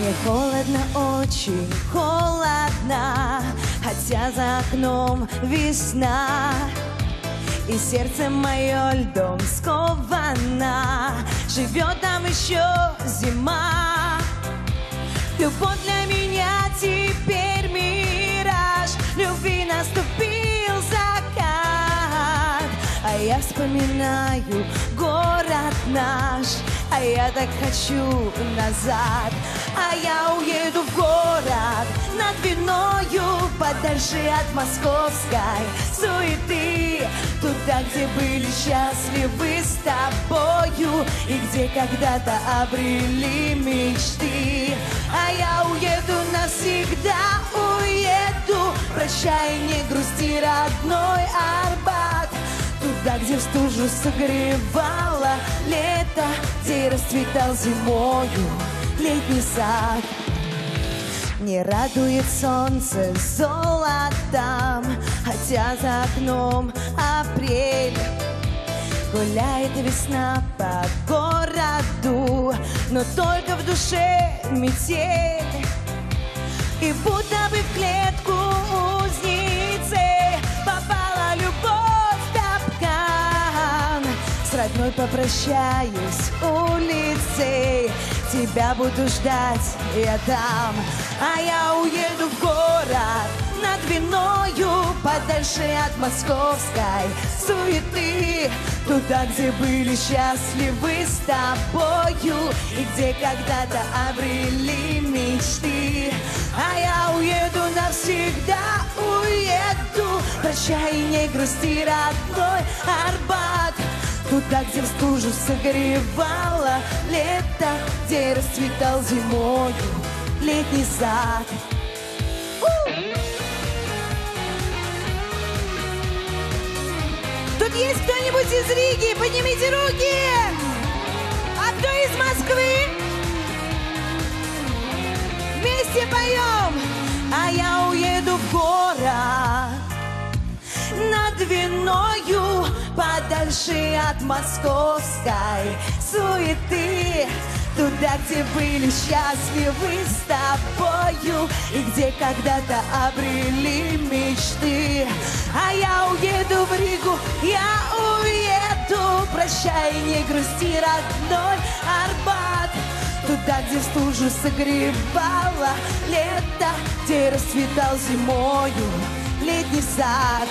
Мне холодно, очень холодно, хотя за окном весна. И сердце мое льдом сковано, живет там еще зима. Любовь для меня теперь мираж, любви наступил закат. А я вспоминаю город наш, а я так хочу назад. А я уеду в город над Двиною, подальше от московской суеты. Туда, где были счастливы с тобою И где когда-то обрели мечты А я уеду навсегда, уеду Прощай, не грусти, родной Арбат Туда, где в стужу согревало лето Где расцветал зимою летний сад. Не радует солнце золотом, Хотя за окном апрель. Гуляет весна по городу Но только в душе метель. И будто Попрощаюсь улицей. Тебя буду ждать я там. А я уеду в город над Двиною Подальше от московской суеты. Туда, где были счастливы с тобою И где когда-то обрели мечты. А я уеду навсегда, уеду. Прощай, не грусти, родной Арбат Туда, где в стужу согревало лето Где расцветал зимою летний сад Тут есть кто-нибудь из Риги? Поднимите руки! А кто из Москвы? Вместе поем! А я уеду в город над Двиною Подальше от московской суеты. Туда, где были счастливы с тобою И где когда-то обрели мечты. А я уеду в Ригу, я уеду. Прощай, не грусти, родной Арбат. Туда, где стужу согревало лето Где расцветал зимою летний сад!